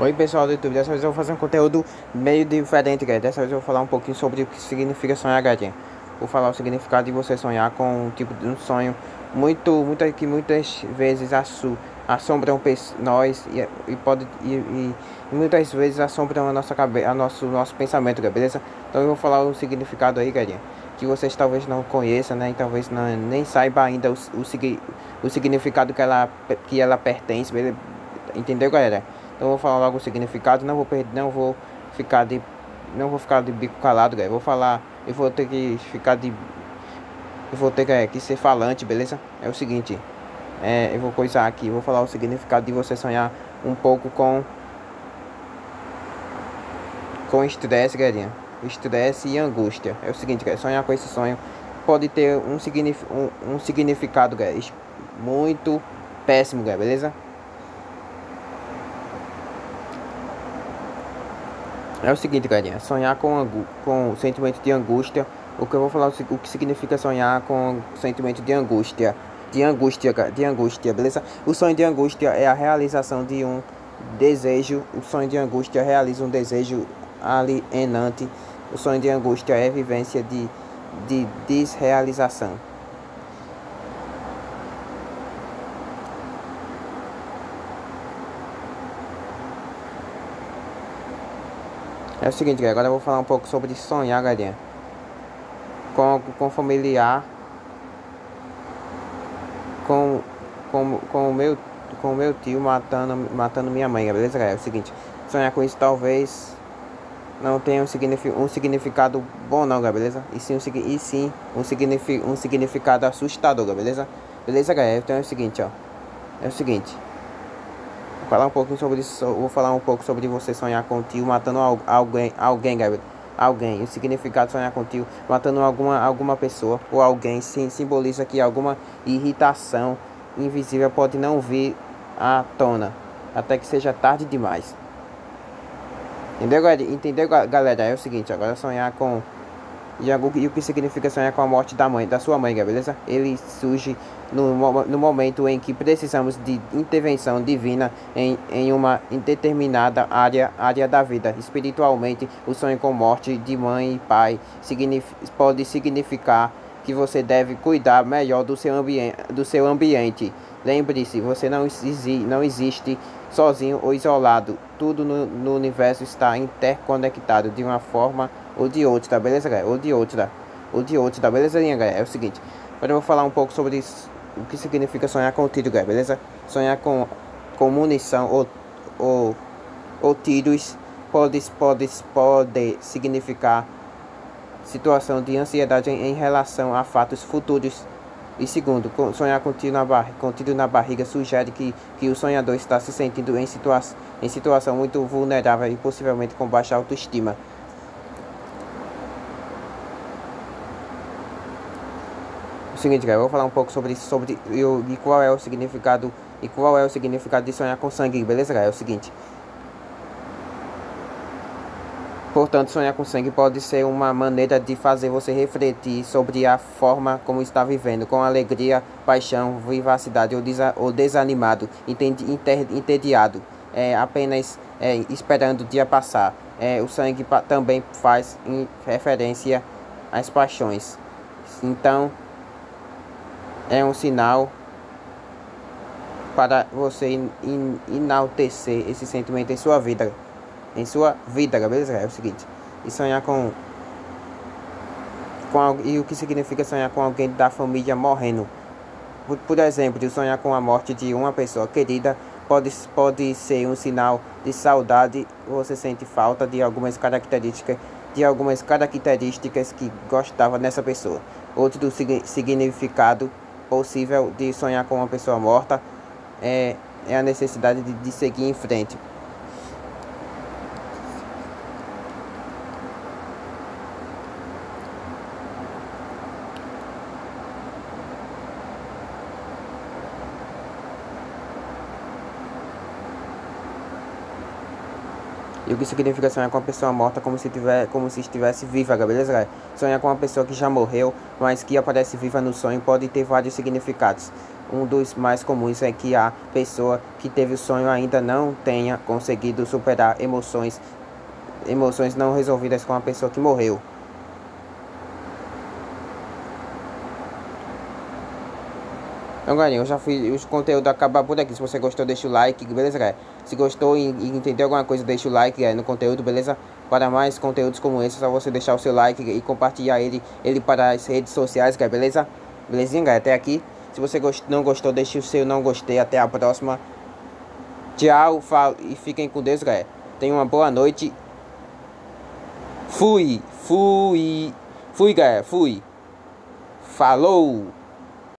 Oi pessoal do YouTube, dessa vez eu vou fazer um conteúdo meio diferente, galera. Dessa vez eu vou falar um pouquinho sobre o que significa sonhar, galera. Vou falar o significado de você sonhar com um tipo de um sonho muito, muito que muitas vezes assombram nós e, e pode e, e, e, muitas vezes assombram a nossa cabeça, a nosso nosso pensamento, galera, beleza? Então eu vou falar o significado aí, galera, que vocês talvez não conheçam, né? E talvez não, nem saiba ainda o, o, o significado que ela que ela pertence, beleza? Entendeu, galera? Então vou falar logo o significado, não vou perder, não vou ficar de não vou ficar de bico calado, galera. Vou falar, eu vou ter que ficar de eu vou ter que, é, que ser falante, beleza? É o seguinte, é, eu vou coisar aqui, vou falar o significado de você sonhar um pouco com com estresse, galerinha. Estresse e angústia. É o seguinte, galera, sonhar com esse sonho pode ter um, signif um, um significado, galera, muito péssimo, galera, beleza? É o seguinte, galerinha, sonhar com, com sentimento de angústia. O que eu vou falar, o que significa sonhar com sentimento de angústia. De angústia, de angústia, beleza? O sonho de angústia é a realização de um desejo. O sonho de angústia realiza um desejo alienante. O sonho de angústia é vivência de, de desrealização. É o seguinte, agora eu vou falar um pouco sobre sonhar, galerinha. Com, com familiar. Com, com, com o meu com o meu tio matando, matando minha mãe, beleza, galera? É o seguinte, sonhar com isso talvez não tenha um, signific, um significado bom não, galera, beleza? E sim, um, e sim um, signific, um significado assustador, beleza? Beleza, galera? Então é o seguinte, ó. É o seguinte falar um pouquinho sobre isso. Vou falar um pouco sobre você sonhar com o tio matando alguém, alguém, Gabriel. Alguém. O significado de sonhar com o tio matando alguma, alguma pessoa ou alguém sim, simboliza que alguma irritação invisível pode não vir à tona até que seja tarde demais. Entendeu, Entendeu, galera? É o seguinte, agora sonhar com e, o que significa sonhar com a morte da mãe, da sua mãe, beleza? Ele surge no, no momento em que precisamos de intervenção divina em, em uma determinada área, área da vida. Espiritualmente, o sonho com morte de mãe e pai signif pode significar que você deve cuidar melhor do seu, ambiente, do seu ambiente. Lembre-se, você não, exi não existe sozinho ou isolado. Tudo no, no universo está interconectado de uma forma ou de outra, tá beleza, galera? Ou de outra, ou de outra, tá beleza, galera? É o seguinte, agora eu vou falar um pouco sobre isso, o que significa sonhar com tiro, galera, beleza? Sonhar com, com munição ou, ou, ou tiros pode, pode, pode significar situação de ansiedade em, em relação a fatos futuros. E segundo, sonhar com tiro na, barriga, com tiro na barriga sugere que, que o sonhador está se sentindo em, situa em situação muito vulnerável e possivelmente com baixa autoestima. O seguinte, galera, eu vou falar um pouco sobre isso, sobre eu, e qual é o significado e qual é o significado de sonhar com sangue, beleza, galera? É o seguinte. Portanto, sonhar com sangue pode ser uma maneira de fazer você refletir sobre a forma como está vivendo, com alegria, paixão, vivacidade ou, desa ou desanimado, entediado, é, apenas é, esperando o dia passar. É, o sangue também faz referência às paixões. Então, é um sinal para você enaltecer esse sentimento em sua vida. Em sua vida, beleza? É o seguinte. E sonhar com. com e o que significa sonhar com alguém da família morrendo. Por, por exemplo, sonhar com a morte de uma pessoa querida pode, pode ser um sinal de saudade. Você sente falta de algumas características de algumas características que gostava nessa pessoa. Outro do significado possível de sonhar com uma pessoa morta é, é a necessidade de, de seguir em frente. E o que significa sonhar com uma pessoa morta como se, tiver, como se estivesse viva, beleza, Sonhar com uma pessoa que já morreu, mas que aparece viva no sonho pode ter vários significados. Um dos mais comuns é que a pessoa que teve o sonho ainda não tenha conseguido superar emoções, emoções não resolvidas com a pessoa que morreu. Então, galerinha, eu já fiz o conteúdo acabar por aqui. Se você gostou, deixa o like, beleza, galera? Se gostou e, entendeu alguma coisa, deixa o like galera, no conteúdo, beleza? Para mais conteúdos como esse, é só você deixar o seu like e compartilhar ele, ele para as redes sociais, galera, beleza? Belezinha, galera? Até aqui. Se você gost... não gostou, deixe o seu não gostei. Até a próxima. Tchau falo... e fiquem com Deus, galera. Tenham uma boa noite. Fui, fui, fui, galera, fui. Falou!